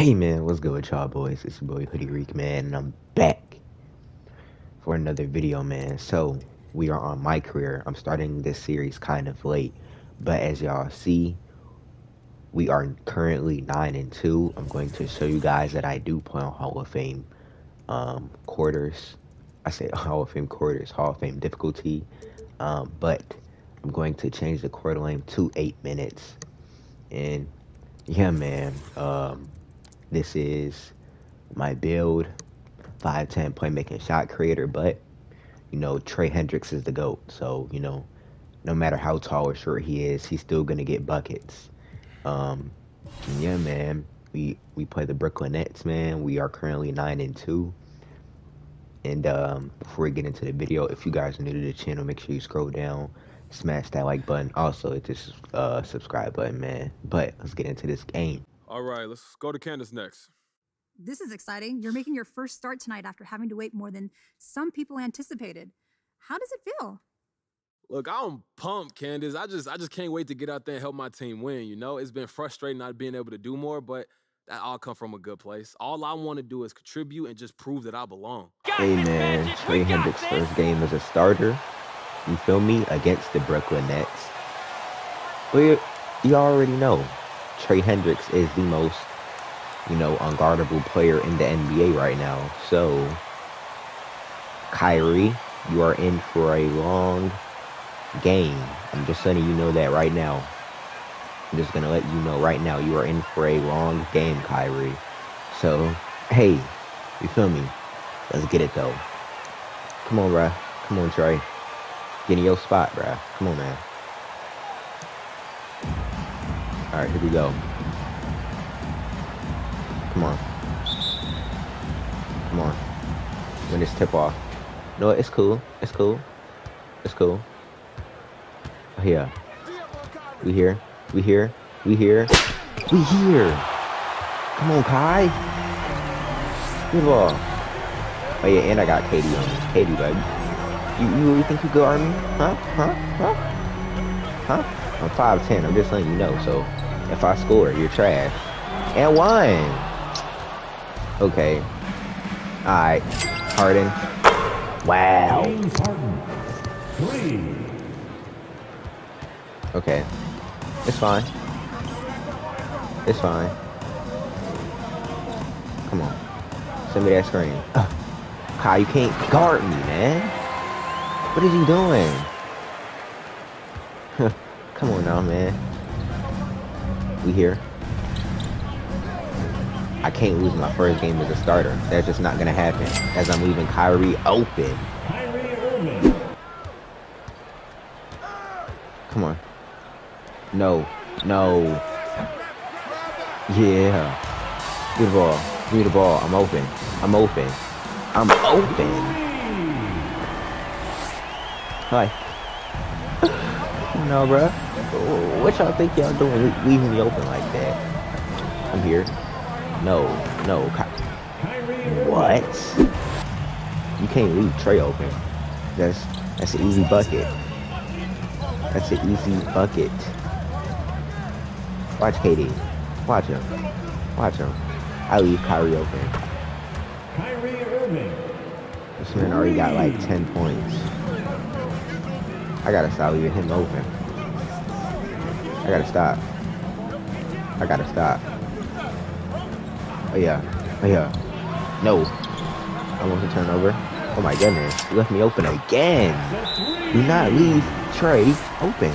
Hey man, what's good with y'all boys? It's your boy Hoodie Reke man, and I'm back for another video man. So we are on MyCareer. I'm starting this series kind of late, but as y'all see, we are currently nine and two. I'm going to show you guys that I do play on Hall of Fame um, quarters. I say Hall of Fame quarters, Hall of Fame difficulty, um, but I'm going to change the quarter lane to eight minutes. And yeah, man. Um, this is my build, 5'10 playmaking shot creator, but you know, Trey Hendricks is the GOAT. So, you know, no matter how tall or short he is, he's still gonna get buckets. Um yeah, man. We we play the Brooklyn Nets, man. We are currently nine and two. And um, before we get into the video, if you guys are new to the channel, make sure you scroll down, smash that like button. Also, hit this uh, subscribe button, man. But let's get into this game. All right, let's go to Candace next. This is exciting. You're making your first start tonight after having to wait more than some people anticipated. How does it feel? Look, I'm pumped, Candace. I just I just can't wait to get out there and help my team win. You know, it's been frustrating not being able to do more, but that all come from a good place. All I want to do is contribute and just prove that I belong. Hey man, Trey Hendricks' first game as a starter. You feel me? Against the Brooklyn Nets. Well, you already know Trey Hendricks is the most, you know, unguardable player in the NBA right now. So, Kyrie, you are in for a long game. I'm just letting you know that right now. I'm just gonna let you know right now you are in for a long game, Kyrie. So, hey, you feel me? Let's get it though. Come on, bruh. Come on, Trey. Get in your spot, bruh. Come on, man. All right, here we go. Come on. Come on. When this tip off. No, it's cool. It's cool. It's cool. Oh, yeah. We here. We here. We here. We here. Come on, Kai. Good ball. Oh, yeah, and I got KD on. KD, baby. You, you really think you guard me? Huh? Huh? Huh? Huh? I'm 5'10", I'm just letting you know, so if I score, you're trash. And one! Okay. Alright. Harden. Wow. Okay. It's fine. It's fine. Come on. Send me that screen. Uh, Kyle, you can't guard me, man. What is he doing? Come on now, man. We here. I can't lose my first game as a starter. That's just not gonna happen. As I'm leaving Kyrie open. Come on. No. No. Yeah. Give me the ball. Give me the ball. I'm open. I'm open. I'm open. Hi. no, bruh. What y'all think y'all doing leaving me open like that? I'm here. No, no. What? You can't leave Trey open. That's that's an easy bucket. That's an easy bucket. Watch KD. Watch him. Watch him. I leave Kyrie open. Kyrie Irving. This man already got like 10 points. I gotta stop leaving him open. I gotta stop. I gotta stop. Oh yeah. Oh yeah. No. I want to turn over. Oh my goodness. You left me open again. Do not leave Trey open.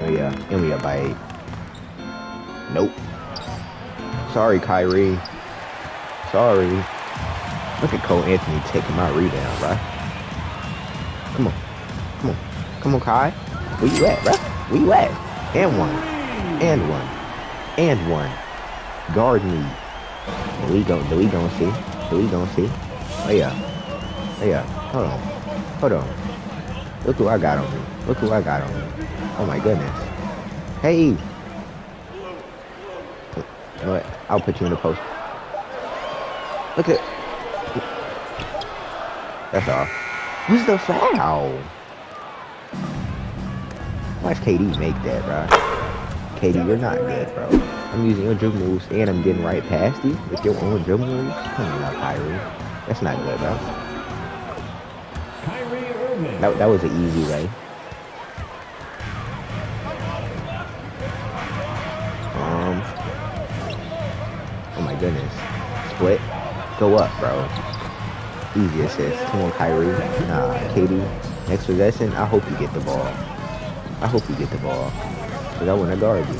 Oh yeah. And we up by eight. Nope. Sorry, Kyrie. Sorry. Look at Cole Anthony taking my rebound, right? Come on. Kai. Where you at, bro? Where you at? And one. And one. And one. Guard me. The we don't, the we don't see. Do we don't see. Oh, yeah. Oh, yeah. Hold on. Hold on. Look who I got on me. Look who I got on me. Oh, my goodness. Hey. What? I'll put you in the post. Look at... That's all. Who's the foul? Watch KD make that, bro. KD, you're not good, bro. I'm using your dribble moves and I'm getting right past you with your own dribble moves. Come on Kyrie. That's not good, bro. That, that was an easy way. Um. Oh my goodness. Split. Go up, bro. Easy assist. Come on, Kyrie. Nah, KD. Next possession, I hope you get the ball. I hope he get the ball. Because I want to guard you.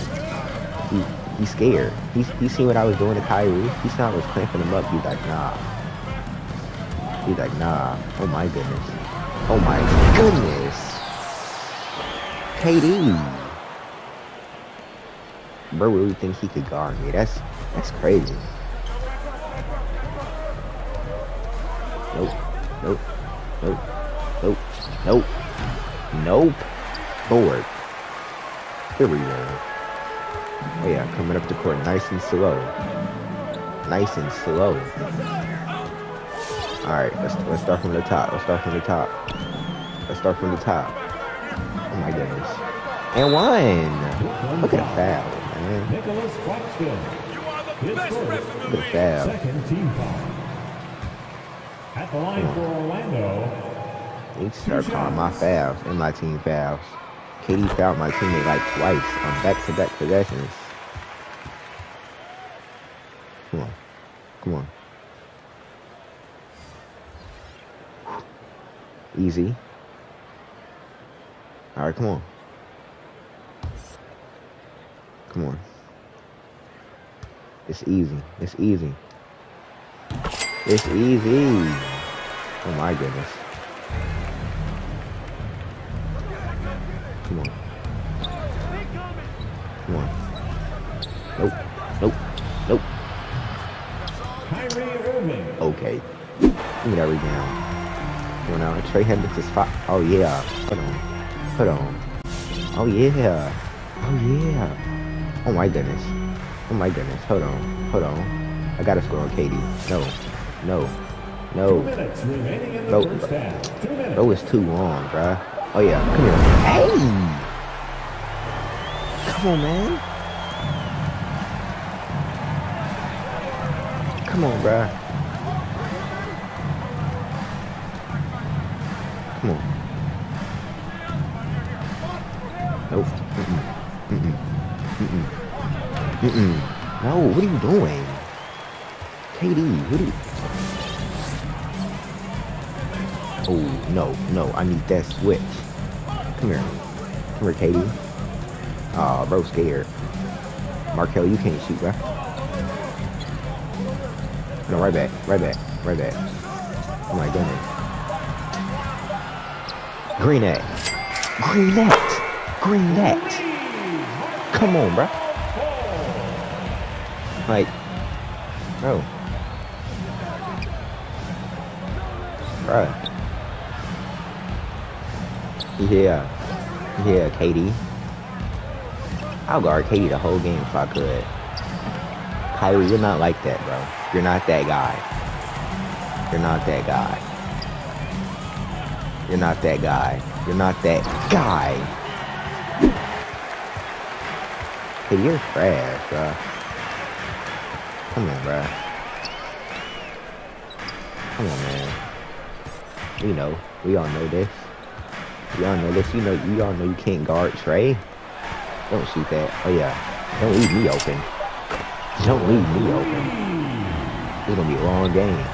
He, he's scared. He's, he seen what I was doing to Kyrie. He saw I was clamping him up. He's like, nah. He's like, nah. Oh my goodness. Oh my goodness. KD. Bro really think he could guard me. That's that's crazy. Nope. Nope. Nope. Nope. Nope. Nope. Board. Here we go. Oh yeah, coming up the court nice and slow. Nice and slow. Alright, let's let's start from the top. Let's start from the top. Let's start from the top. Oh my goodness. And one! Look at the foul, man. Nicolas Claxton. His Look first, at the foul. second team foul. At the line for Orlando, You need to start calling my fouls and my team fouls. KD fouled my teammate like twice on back-to-back possessions. Come on. Come on. Easy. Alright, come on. Come on. It's easy. It's easy. It's easy. Oh my goodness. Nope. Nope. Nope. Kyrie Irving. Okay. Give me that rebound. Come on now. Trey Hendricks is five. Oh yeah. Hold on. Hold on. Oh yeah. Oh yeah. Oh my goodness. Oh my goodness. Hold on. Hold on. I gotta score on KD. No. No. Two No. minutes remaining in the Bro, first half. Two minutes. Bro, it's too long, bruh. Oh yeah. Come here. Hey! Come on, man. Come on, bruh. Come on. Nope. Mm-mm. Mm-mm. Mm-mm. Mm-mm. No, what are you doing? KD, what are you... Oh, no, no, I need that switch. Come here. Come here, KD. Aw, bro, scared. Markelle, you can't shoot, bro. No, right back, right back, right back. Oh my goodness. Green net. Green net. Green net. Come on, bro. Like, bro. Bruh. Yeah. Yeah, KD. I'll guard KD the whole game if I could. Kyrie, you're not like that, bro. You're not that guy. You're not that guy. You're not that guy. You're not that guy. Hey, you're trash, bro. Come on, bro. Come on, man. We know. We all know this. We all know this. You know. You all know you can't guard Trey. Don't shoot that. Oh yeah. Don't leave me open. Don't leave me open. It's gonna be a long game.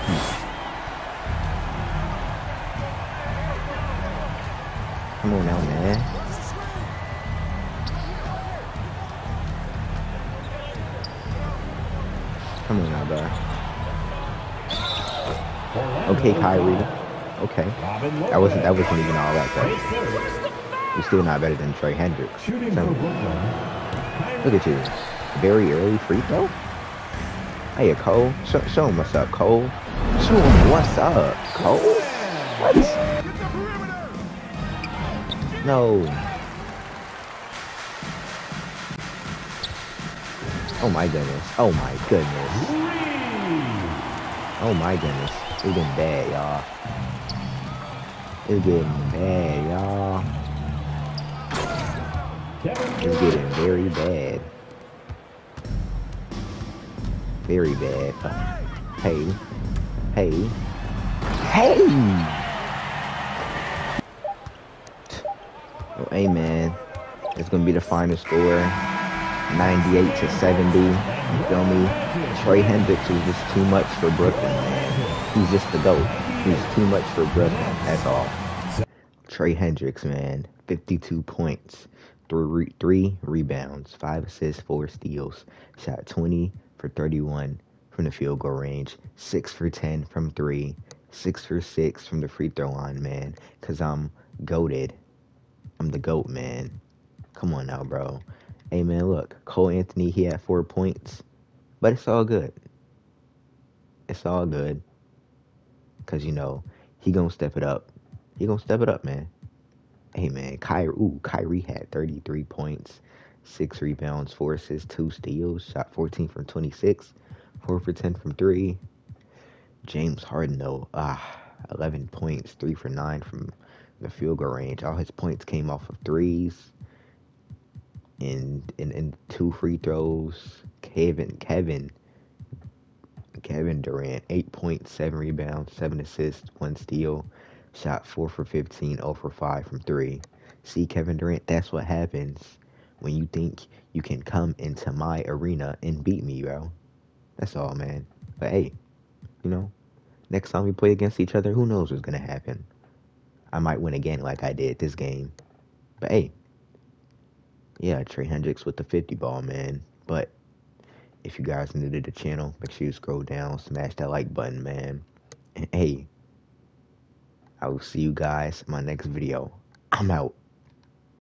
Come on now, man. Come on now, bro. Okay, Kyrie. Okay. That wasn't that wasn't even all that though. You're still not better than Trey Hendricks. So, look at you. Very early free throw? Hey, Cole. Show, show him what's up, Cole. Show him what's up, Cole. What? No. Oh my goodness. Oh my goodness. Oh my goodness. It's getting bad, y'all. It's getting bad, y'all. It's getting very bad. Very bad. Hey. Hey. Hey! Oh, hey, man. It's going to be the final score 98 to 70. You feel me? Trey Hendricks was just too much for Brooklyn, man. He's just the GOAT. He's too much for Brooklyn. That's all. Trey Hendricks, man. 52 points, three, three rebounds, five assists, four steals. Shot 20 for 31 from the field goal range, six for 10 from three, six for six from the free throw line, man. Cause I'm goaded. I'm the goat, man. Come on now, bro. Hey, man, look, Cole Anthony, he had four points, but it's all good. It's all good. Cause you know he gonna step it up. He gonna step it up, man. Hey man, Kyrie, ooh, Kyrie had 33 points, six rebounds, four assists, two steals, shot 14 from 26, four for 10 from three. James Harden though, ah, 11 points, three for nine from the field goal range. All his points came off of threes, and and, and two free throws. Kevin, Kevin, Kevin Durant, eight points, seven rebounds, seven assists, one steal. Shot 4 for 15, 0 for 5 from 3. See, Kevin Durant, that's what happens when you think you can come into my arena and beat me, bro. That's all, man. But hey, you know, next time we play against each other, who knows what's going to happen? I might win again like I did this game. But hey, yeah, Trey Hendricks with the 50 ball, man. But if you guys new to the channel, make sure you scroll down, smash that like button, man. And hey, I will see you guys in my next video. I'm out.